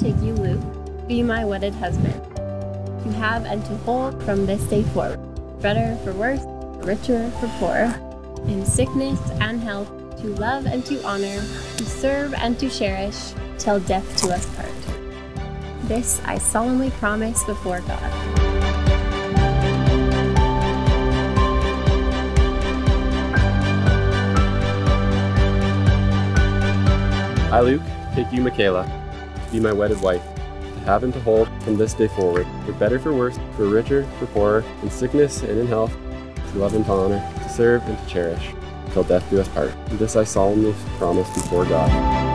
Take you, Luke, be my wedded husband, to have and to hold from this day forward, better for worse, richer for poorer, in sickness and health, to love and to honor, to serve and to cherish, till death to us part. This I solemnly promise before God. I, Luke, take you, Mckayla, be my wedded wife, to have and to hold from this day forward, for better, for worse, for richer, for poorer, in sickness and in health, to love and to honor, to serve and to cherish, till death do us part. This I solemnly promise before God.